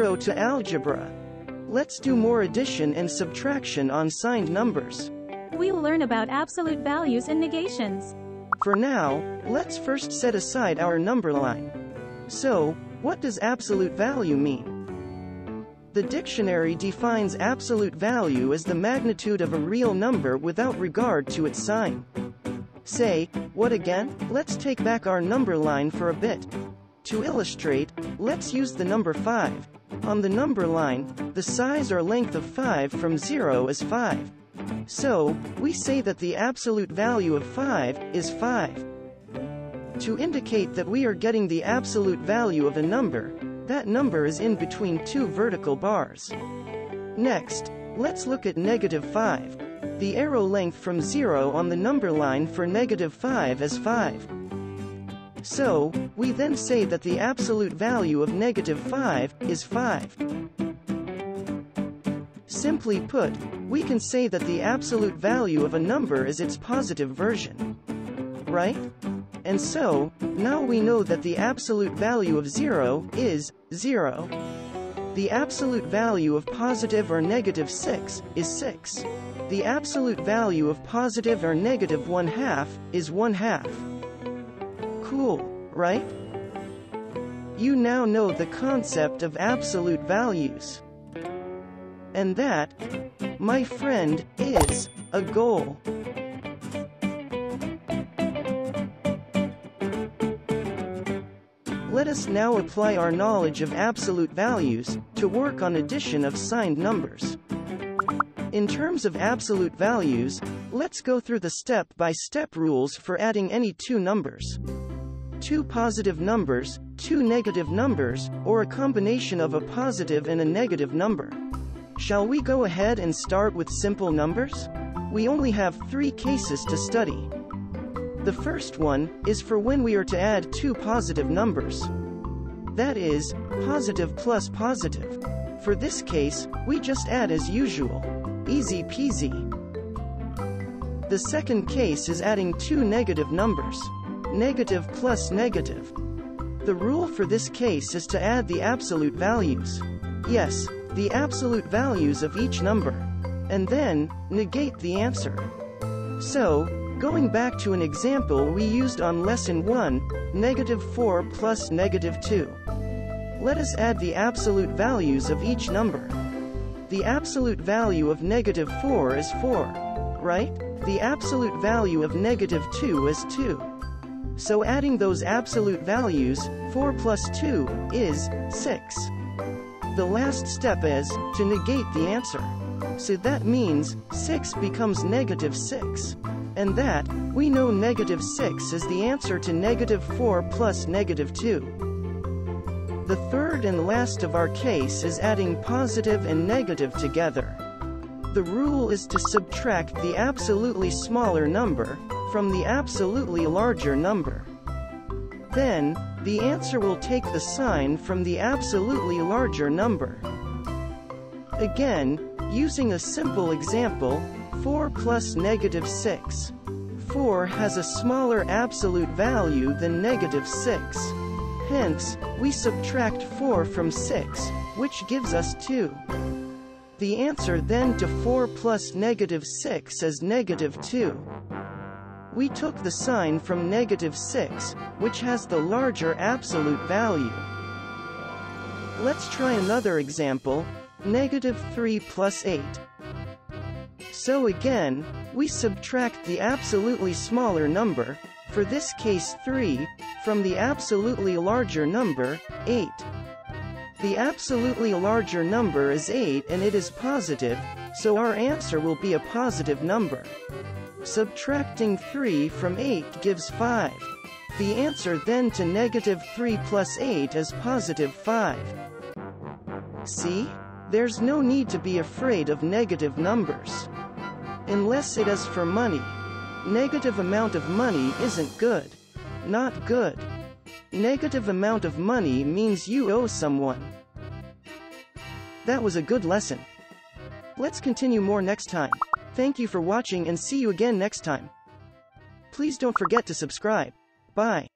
Intro to Algebra. Let's do more addition and subtraction on signed numbers. We'll learn about absolute values and negations. For now, let's first set aside our number line. So, what does absolute value mean? The dictionary defines absolute value as the magnitude of a real number without regard to its sign. Say, what again? Let's take back our number line for a bit. To illustrate, let's use the number 5. On the number line, the size or length of 5 from 0 is 5. So, we say that the absolute value of 5 is 5. To indicate that we are getting the absolute value of a number, that number is in between two vertical bars. Next, let's look at negative 5. The arrow length from 0 on the number line for negative 5 is 5. So, we then say that the absolute value of negative 5 is 5. Simply put, we can say that the absolute value of a number is its positive version. Right? And so, now we know that the absolute value of 0 is 0. The absolute value of positive or negative 6 is 6. The absolute value of positive or negative 1 half is 1 half. Cool, right? You now know the concept of absolute values. And that, my friend, is a goal. Let us now apply our knowledge of absolute values to work on addition of signed numbers. In terms of absolute values, let's go through the step-by-step rules for adding any two numbers. Two positive numbers, two negative numbers, or a combination of a positive and a negative number. Shall we go ahead and start with simple numbers? We only have three cases to study. The first one is for when we are to add two positive numbers. That is, positive plus positive. For this case, we just add as usual. Easy peasy. The second case is adding two negative numbers. Negative plus negative. The rule for this case is to add the absolute values. Yes, the absolute values of each number. And then, negate the answer. So, Going back to an example we used on lesson 1, negative 4 plus negative 2. Let us add the absolute values of each number. The absolute value of negative 4 is 4. Right? The absolute value of negative 2 is 2. So adding those absolute values, 4 plus 2, is 6. The last step is to negate the answer. So that means 6 becomes negative 6. And that, we know negative 6 is the answer to negative 4 plus negative 2. The third and last of our case is adding positive and negative together. The rule is to subtract the absolutely smaller number from the absolutely larger number. Then, the answer will take the sign from the absolutely larger number. Again, using a simple example, 4 plus negative 6. 4 has a smaller absolute value than negative 6. Hence, we subtract 4 from 6, which gives us 2. The answer then to 4 plus negative 6 is negative 2. We took the sign from negative 6, which has the larger absolute value. Let's try another example, negative 3 plus 8. So again, we subtract the absolutely smaller number, for this case 3, from the absolutely larger number, 8. The absolutely larger number is 8 and it is positive, so our answer will be a positive number. Subtracting 3 from 8 gives 5. The answer then to negative 3 plus 8 is positive 5. See? There's no need to be afraid of negative numbers unless it is for money. Negative amount of money isn't good. Not good. Negative amount of money means you owe someone. That was a good lesson. Let's continue more next time. Thank you for watching and see you again next time. Please don't forget to subscribe. Bye.